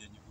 я не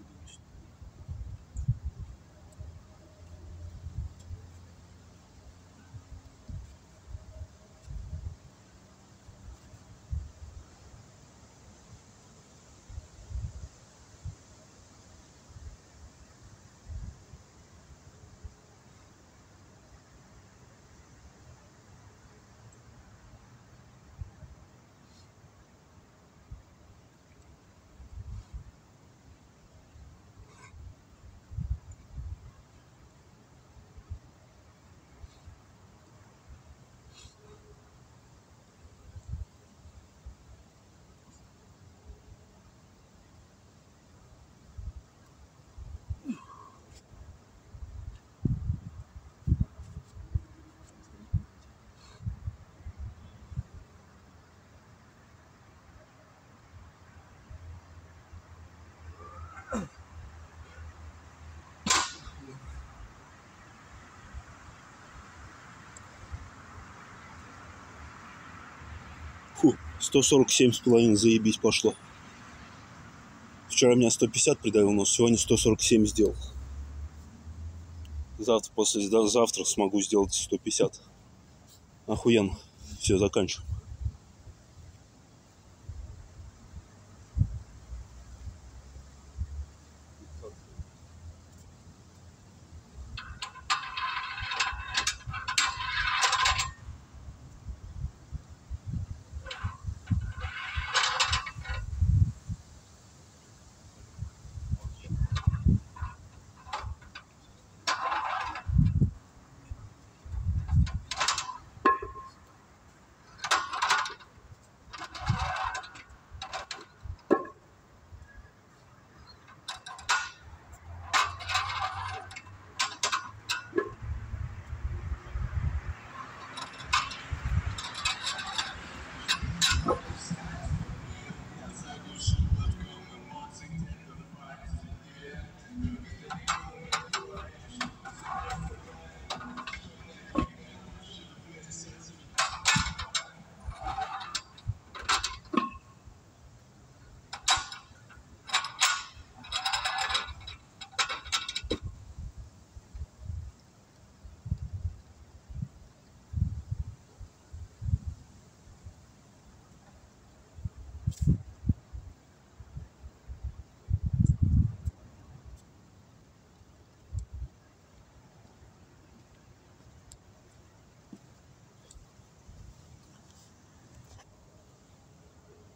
147 с половиной, заебись пошло. Вчера меня 150 придавил, но сегодня 147 сделал. Завтра, после завтра смогу сделать 150. Охуенно. Все, заканчиваю.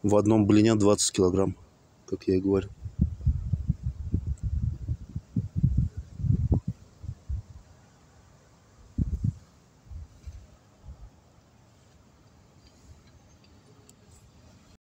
В одном блине 20 килограмм, как я и говорил.